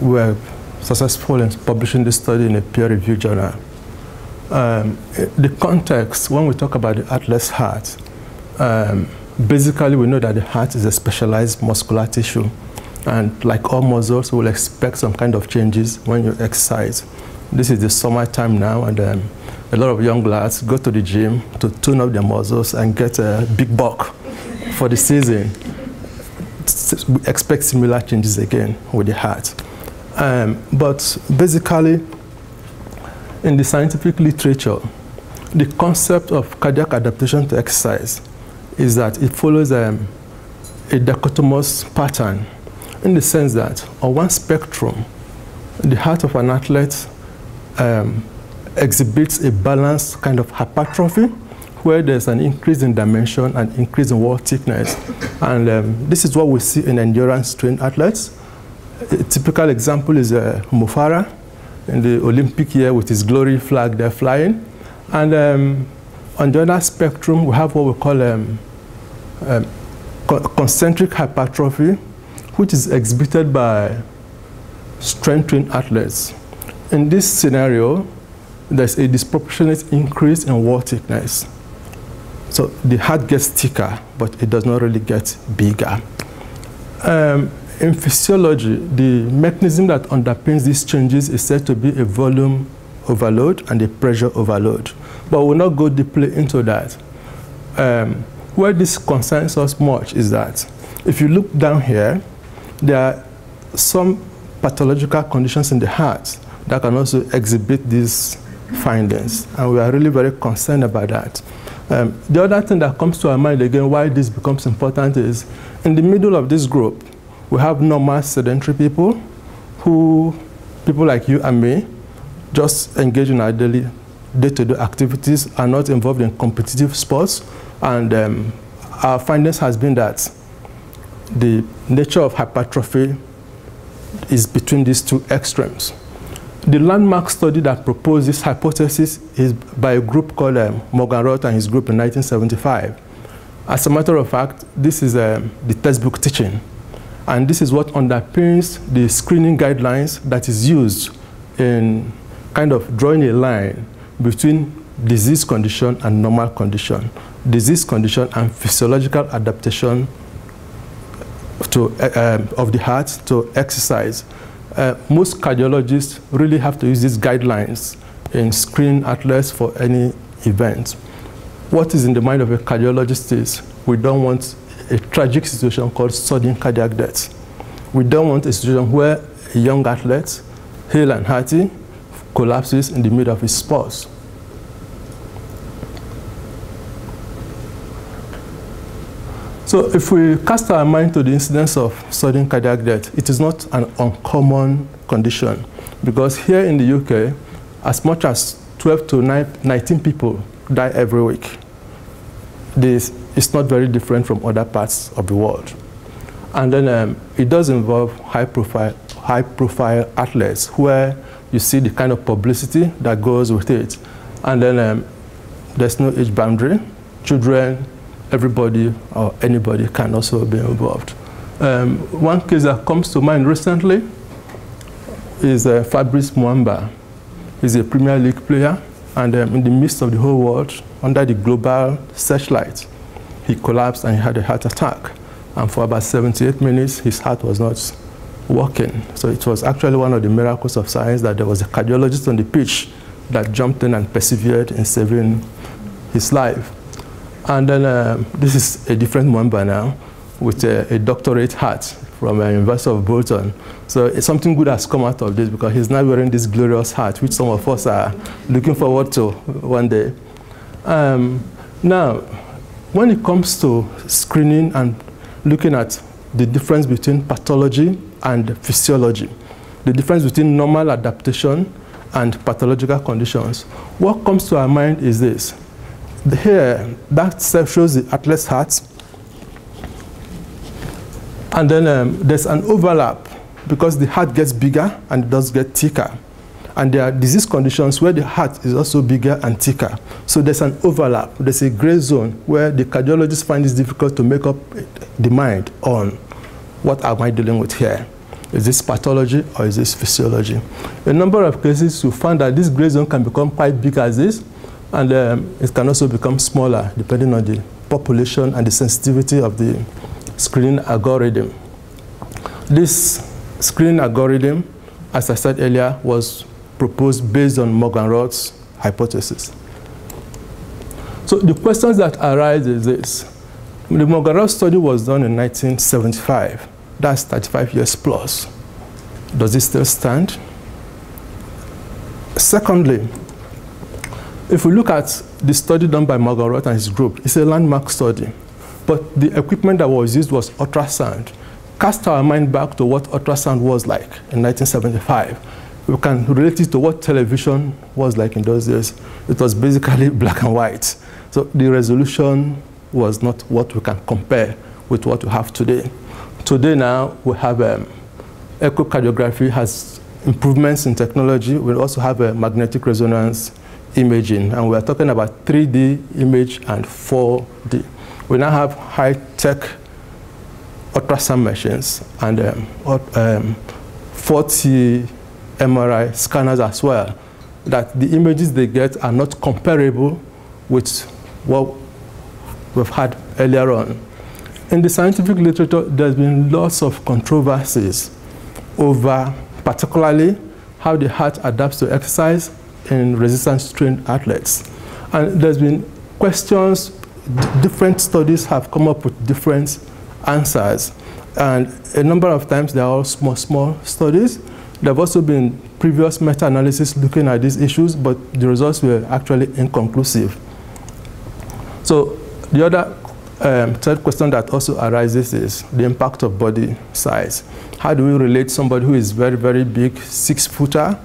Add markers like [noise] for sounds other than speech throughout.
were successful in publishing this study in a peer-reviewed journal. Um, the context, when we talk about the athlete's heart, um, basically we know that the heart is a specialized muscular tissue. And like all muscles, we'll expect some kind of changes when you exercise. This is the summertime now, and um, a lot of young lads go to the gym to tune up their muscles and get a big buck for the season. We expect similar changes again with the heart. Um, but basically, in the scientific literature, the concept of cardiac adaptation to exercise is that it follows um, a dichotomous pattern in the sense that on one spectrum, the heart of an athlete um, exhibits a balanced kind of hypertrophy where there's an increase in dimension and increase in wall thickness. And um, this is what we see in endurance trained athletes. A typical example is uh, Mo Farah in the Olympic year with his glory flag there flying. And um, on the other spectrum, we have what we call um, um, concentric hypertrophy, which is exhibited by strength trained athletes. In this scenario, there's a disproportionate increase in wall thickness. So the heart gets thicker, but it does not really get bigger. Um, in physiology, the mechanism that underpins these changes is said to be a volume overload and a pressure overload. But we'll not go deeply into that. Um, where this concerns us much is that if you look down here, there are some pathological conditions in the heart that can also exhibit these findings. And we are really very concerned about that. Um, the other thing that comes to our mind again, why this becomes important is in the middle of this group, we have normal sedentary people who, people like you and me, just engage in our daily day-to-day -day activities, are not involved in competitive sports. And um, our findings has been that the nature of hypertrophy is between these two extremes. The landmark study that proposed this hypothesis is by a group called um, Morganroth and his group in 1975. As a matter of fact, this is um, the textbook teaching. And this is what underpins the screening guidelines that is used in kind of drawing a line between disease condition and normal condition, disease condition and physiological adaptation to, uh, of the heart to exercise uh, most cardiologists really have to use these guidelines in screening athletes for any event. What is in the mind of a cardiologist is we don't want a tragic situation called sudden cardiac death. We don't want a situation where a young athlete, hale and hearty, collapses in the middle of his sports. So if we cast our mind to the incidence of sudden cardiac death, it is not an uncommon condition because here in the UK, as much as 12 to 19 people die every week. This is not very different from other parts of the world. And then um, it does involve high profile, high profile athletes where you see the kind of publicity that goes with it. And then um, there's no age boundary. Children, everybody or anybody can also be involved. Um, one case that comes to mind recently is uh, Fabrice Muamba. He's a Premier League player, and um, in the midst of the whole world, under the global searchlight, he collapsed and he had a heart attack. And for about 78 minutes, his heart was not working. So it was actually one of the miracles of science that there was a cardiologist on the pitch that jumped in and persevered in saving his life. And then um, this is a different member now with a, a doctorate hat from the uh, University of Bolton. So something good has come out of this because he's now wearing this glorious hat, which some of us are looking forward to one day. Um, now, when it comes to screening and looking at the difference between pathology and physiology, the difference between normal adaptation and pathological conditions, what comes to our mind is this here, that shows the athlete's heart. And then um, there's an overlap because the heart gets bigger and it does get thicker. And there are disease conditions where the heart is also bigger and thicker. So there's an overlap. There's a gray zone where the cardiologists find it difficult to make up the mind on what am I dealing with here. Is this pathology or is this physiology? A number of cases you find that this gray zone can become quite big as this, and um, it can also become smaller depending on the population and the sensitivity of the screening algorithm. This screening algorithm, as I said earlier, was proposed based on Morganroth's hypothesis. So the questions that arise is this. The Morganroth study was done in 1975. That's 35 years plus. Does it still stand? Secondly, if we look at the study done by Morganroth and his group, it's a landmark study. But the equipment that was used was ultrasound. Cast our mind back to what ultrasound was like in 1975. We can relate it to what television was like in those days. It was basically [laughs] black and white. So the resolution was not what we can compare with what we have today. Today now we have um, echocardiography has improvements in technology. We also have a magnetic resonance imaging, and we are talking about 3D image and 4D. We now have high-tech ultrasound machines and um, um, 4D MRI scanners as well, that the images they get are not comparable with what we've had earlier on. In the scientific literature, there's been lots of controversies over particularly how the heart adapts to exercise in resistance trained athletes. And there's been questions, different studies have come up with different answers. And a number of times they are all small, small studies. There have also been previous meta-analysis looking at these issues, but the results were actually inconclusive. So the other um, third question that also arises is the impact of body size. How do we relate somebody who is very, very big, six footer,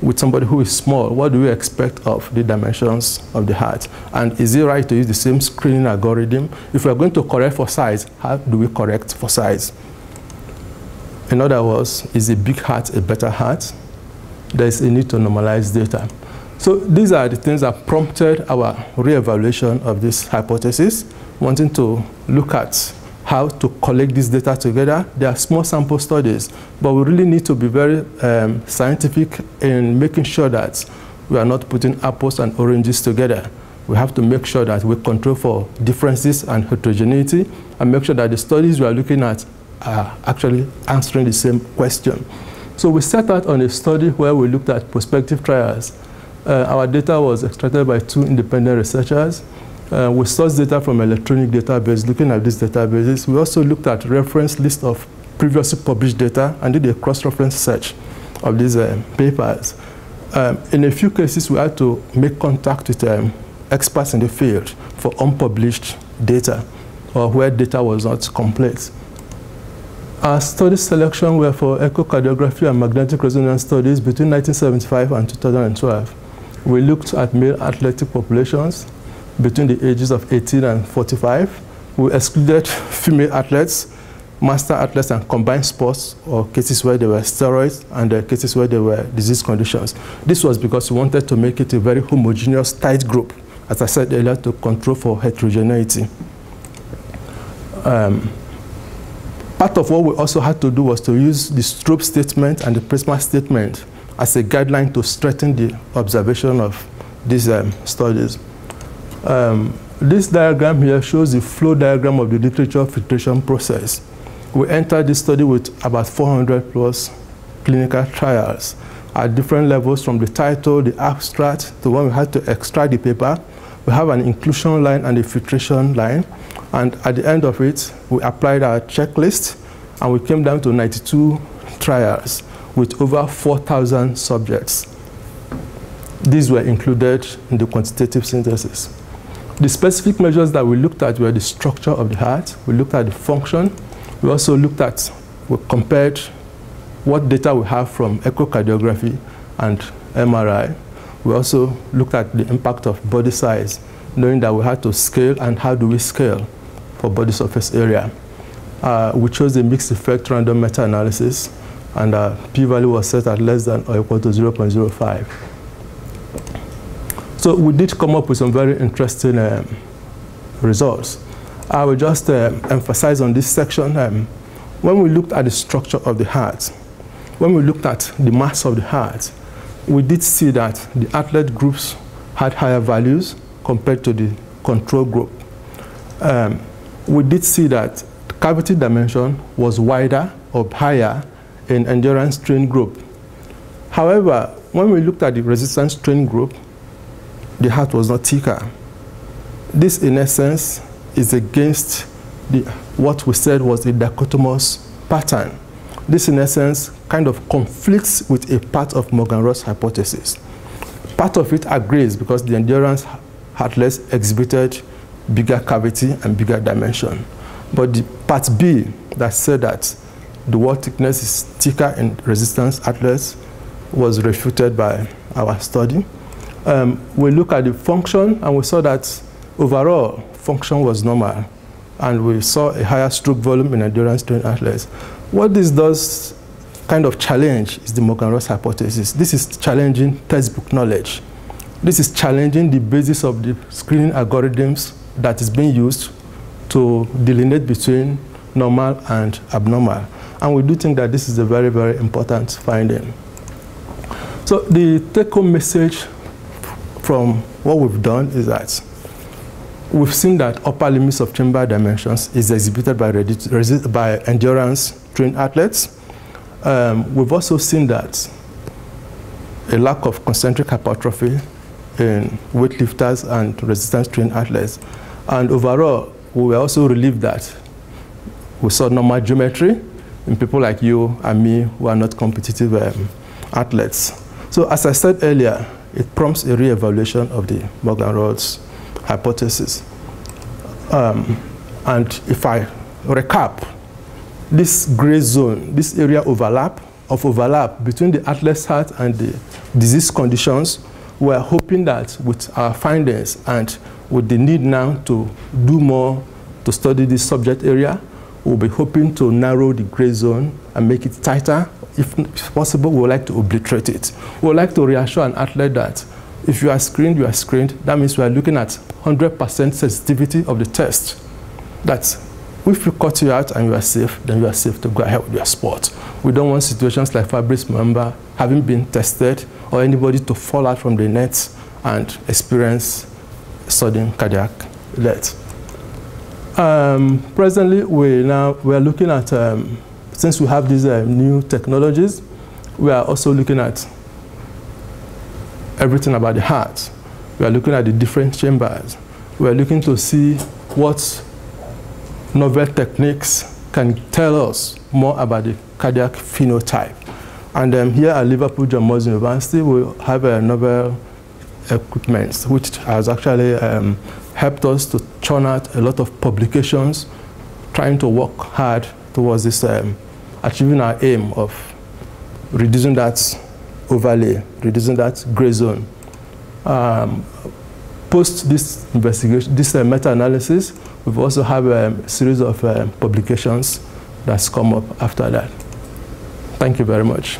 with somebody who is small? What do we expect of the dimensions of the heart? And is it right to use the same screening algorithm? If we're going to correct for size, how do we correct for size? In other words, is a big heart a better heart? There's a need to normalize data. So these are the things that prompted our re-evaluation of this hypothesis wanting to look at how to collect this data together. There are small sample studies, but we really need to be very um, scientific in making sure that we are not putting apples and oranges together. We have to make sure that we control for differences and heterogeneity and make sure that the studies we are looking at are actually answering the same question. So we set out on a study where we looked at prospective trials. Uh, our data was extracted by two independent researchers. Uh, we sourced data from electronic database, looking at these databases. We also looked at reference list of previously published data and did a cross-reference search of these uh, papers. Um, in a few cases, we had to make contact with um, experts in the field for unpublished data or where data was not complete. Our study selection were for echocardiography and magnetic resonance studies between 1975 and 2012. We looked at male athletic populations, between the ages of 18 and 45. We excluded female athletes, master athletes, and combined sports, or cases where there were steroids and uh, cases where there were disease conditions. This was because we wanted to make it a very homogeneous, tight group, as I said earlier, to control for heterogeneity. Um, part of what we also had to do was to use the STROBE statement and the Prisma statement as a guideline to strengthen the observation of these um, studies. Um, this diagram here shows the flow diagram of the literature filtration process. We entered this study with about 400 plus clinical trials at different levels from the title, the abstract, to when we had to extract the paper. We have an inclusion line and a filtration line. And at the end of it, we applied our checklist and we came down to 92 trials with over 4,000 subjects. These were included in the quantitative synthesis. The specific measures that we looked at were the structure of the heart, we looked at the function, we also looked at, we compared what data we have from echocardiography and MRI. We also looked at the impact of body size, knowing that we had to scale and how do we scale for body surface area. Uh, we chose a mixed effect random meta-analysis, and uh, p-value was set at less than or equal to 0.05. So we did come up with some very interesting um, results. I will just uh, emphasize on this section. Um, when we looked at the structure of the heart, when we looked at the mass of the heart, we did see that the athlete groups had higher values compared to the control group. Um, we did see that cavity dimension was wider or higher in endurance trained group. However, when we looked at the resistance trained group, the heart was not thicker. This, in essence, is against the, what we said was the dichotomous pattern. This, in essence, kind of conflicts with a part of Morganroth hypothesis. Part of it agrees because the endurance heartless exhibited bigger cavity and bigger dimension. But the part B that said that the wall thickness is thicker in resistance atlas was refuted by our study. Um, we look at the function and we saw that overall function was normal and we saw a higher stroke volume in endurance trained athletes. What this does kind of challenge is the Morganroth hypothesis. This is challenging textbook knowledge. This is challenging the basis of the screening algorithms that is being used to delineate between normal and abnormal. And we do think that this is a very, very important finding. So the take-home message from what we've done is that we've seen that upper limits of chamber dimensions is exhibited by, by endurance trained athletes. Um, we've also seen that a lack of concentric hypertrophy in weightlifters and resistance trained athletes. And overall, we were also relieved that we saw normal geometry in people like you and me who are not competitive um, athletes. So as I said earlier, it prompts a re-evaluation of the Morganroth hypothesis. Um, and if I recap, this gray zone, this area overlap of overlap between the athlete's heart and the disease conditions, we're hoping that with our findings and with the need now to do more to study this subject area, we'll be hoping to narrow the gray zone and make it tighter. If possible, we would like to obliterate it. We would like to reassure an athlete that if you are screened, you are screened. That means we are looking at 100% sensitivity of the test. That if we cut you out and you are safe, then you are safe to go ahead with your sport. We don't want situations like Fabrice Muamba having been tested or anybody to fall out from the net and experience sudden cardiac death. Um, presently, we now we are looking at um, since we have these uh, new technologies, we are also looking at everything about the heart. We are looking at the different chambers. We are looking to see what novel techniques can tell us more about the cardiac phenotype. And um, here at Liverpool John Moores University, we have a novel equipment which has actually um, helped us to churn out a lot of publications trying to work hard towards this um, achieving our aim of reducing that overlay, reducing that gray zone. Um, post this investigation, this uh, meta-analysis, we've also have um, a series of um, publications that's come up after that. Thank you very much.